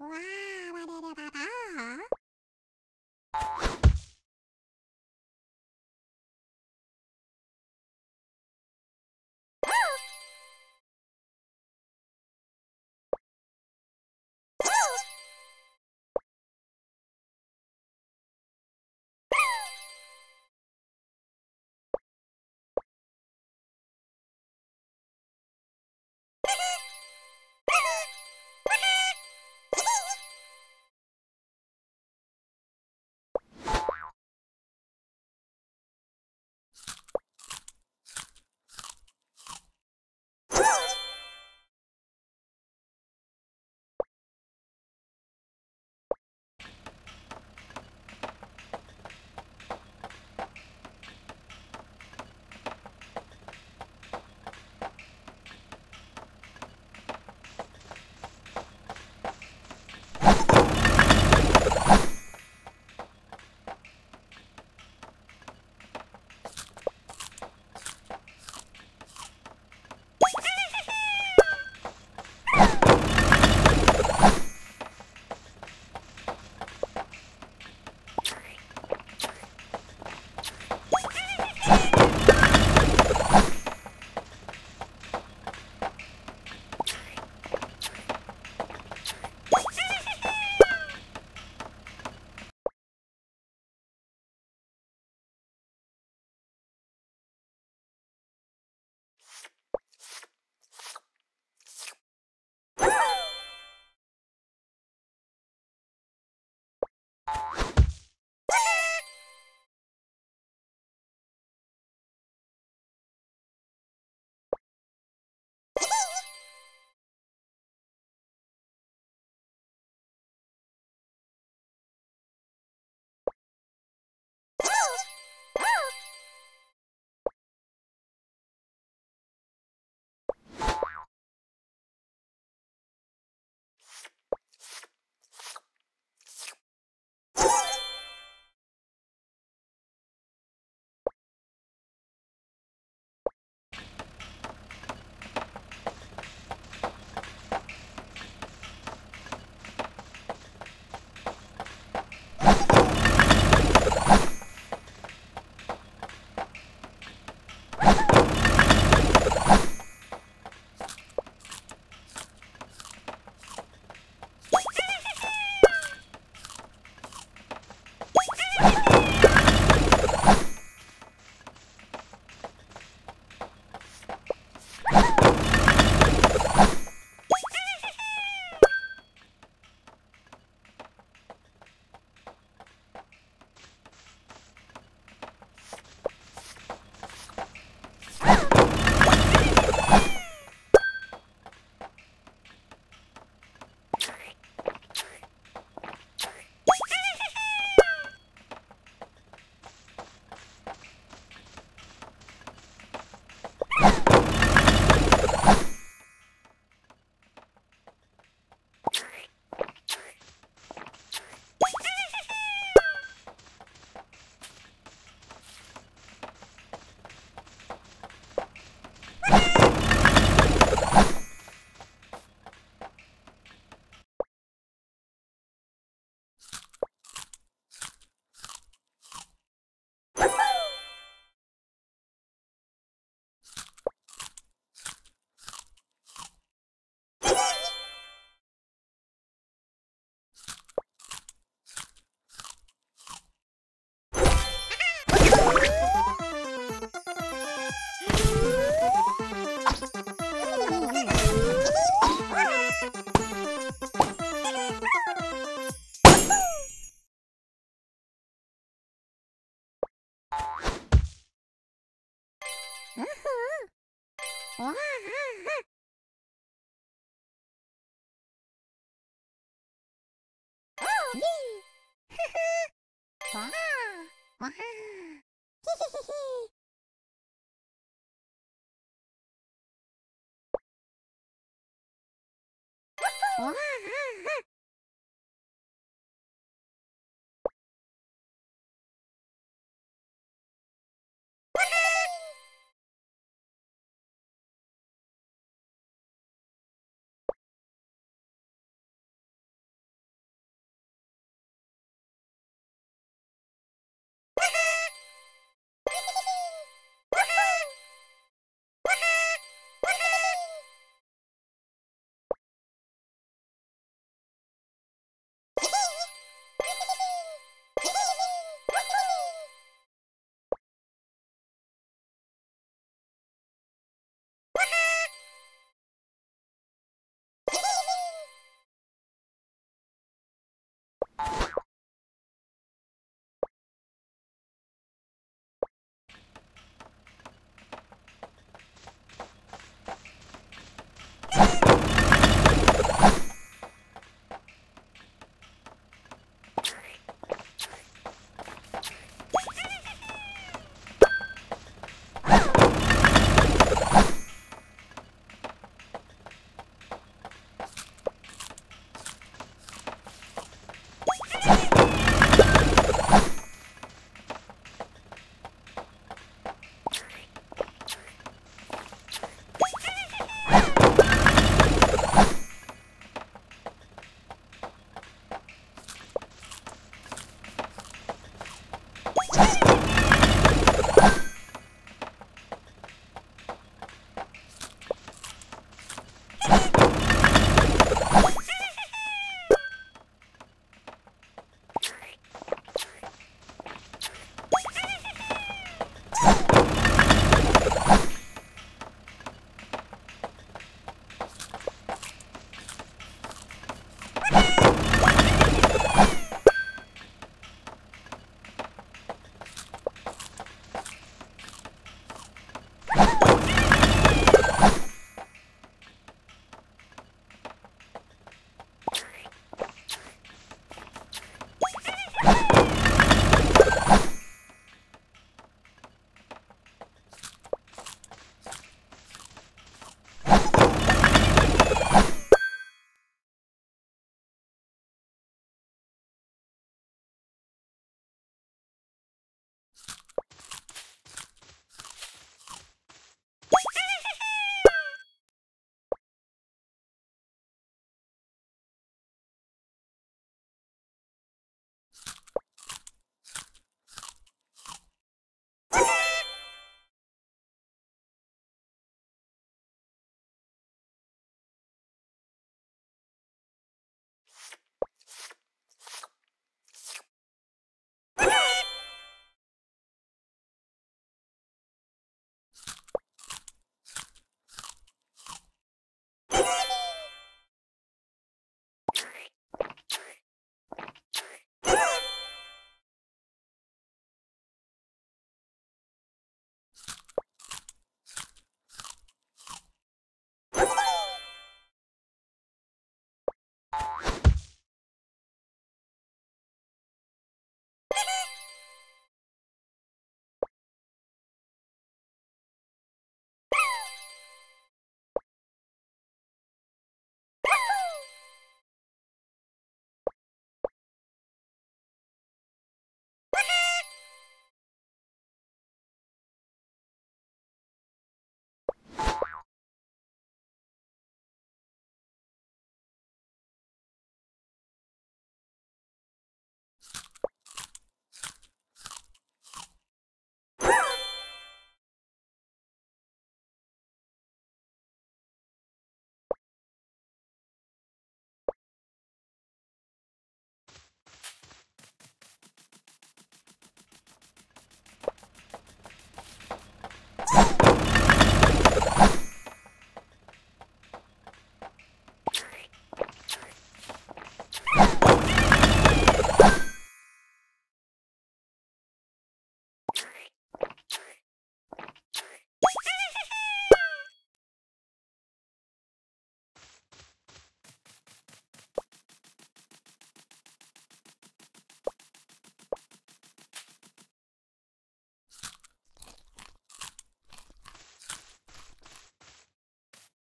わー、我ればばー。ふふわあおびふふわあわあひひひひわあ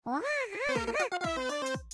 わあ